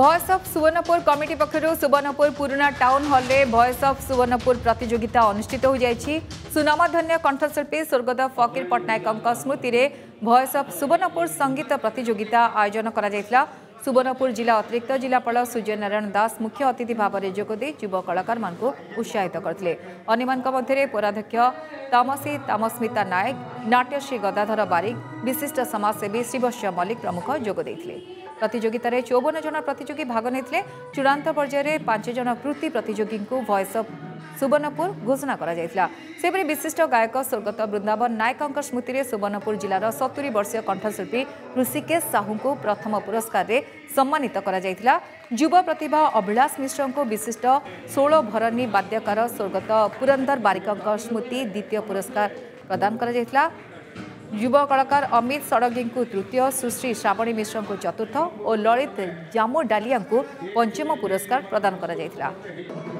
voice of Subarnapur committee পক্ষর সুবর্ণপুর পুরোনা town হলে ভয়েস অফ সুবর্ণপুর প্রতিযোগিতা অনুষ্ঠিত হয়ে যাই সুনামধন্য কণ্ঠশিল্পী স্বর্গত ফকির পট্টনায়কঙ্ক স্মৃতিরে ভয়েস অফ সুবর্ণপুর সঙ্গীত প্রতিযোগিতা আয়োজন করা যাইতলা সুবর্ণপুর জেলা অতিরিক্ত জেলাপাল সূর্যনারায়ণ দাস মুখ্য অতিথি ভাবে যোগদে যুব কলাকার উৎসাহিত করলে অন্যମାନଙ୍କ ମଧ୍ୟରେ পৌরাধ্যক্ষ তামসী তামস্মিতা নায়ক নাট্যশ্রী গদাধর বারিক বিশিষ্ট সমাজসেবী শিবশ্য মল্লিক প্রমুখ যোগ ଦେଇଥିଲେ ପ୍ରତିଯୋଗିତାରେ ଚଉବନ ଜଣ ପ୍ରତିଯୋଗୀ ଭାଗ ନେଇଥିଲେ ଚୂଡ଼ାନ୍ତ ପର୍ଯ୍ୟାୟରେ ପାଞ୍ଚ ଜଣ କୃତି ପ୍ରତିଯୋଗୀଙ୍କୁ ଭଏସ୍ ଅଫ୍ ସୁବର୍ଣ୍ଣପୁର ଘୋଷଣା କରାଯାଇଥିଲା ସେହିପରି ବିଶିଷ୍ଟ ଗାୟକ ସ୍ୱର୍ଗତ ବୃନ୍ଦାବନ ନାୟକଙ୍କ ସ୍ମୃତିରେ ସୁବର୍ଣ୍ଣପୁର ଜିଲ୍ଲାର ସତୁରି ବର୍ଷୀୟ କଣ୍ଠଶିଳ୍ପୀ ଋଷିକେଶ ସାହୁଙ୍କୁ ପ୍ରଥମ ପୁରସ୍କାରରେ ସମ୍ମାନିତ କରାଯାଇଥିଲା ଯୁବ ପ୍ରତିଭା ଅଭିଳାଷ ମିଶ୍ରଙ୍କୁ ବିଶିଷ୍ଟ ଷୋଳ ଭରଣୀ ବାଦ୍ୟକାର ସ୍ୱର୍ଗତ ପୁରନ୍ଦର ବାରିକଙ୍କ ସ୍ମୃତି ଦ୍ୱିତୀୟ ପୁରସ୍କାର ପ୍ରଦାନ କରାଯାଇଥିଲା ଯୁବ କଳାକାର ଅମିତ ଷଡ଼ଙ୍ଗୀଙ୍କୁ ତୃତୀୟ ସୁଶ୍ରୀ ଶ୍ରାବଣୀ ମିଶ୍ରଙ୍କୁ ଚତୁର୍ଥ ଓ ଲଳିତ ଜାମୋ ଡାଲିଆଙ୍କୁ ପଞ୍ଚମ ପୁରସ୍କାର ପ୍ରଦାନ କରାଯାଇଥିଲା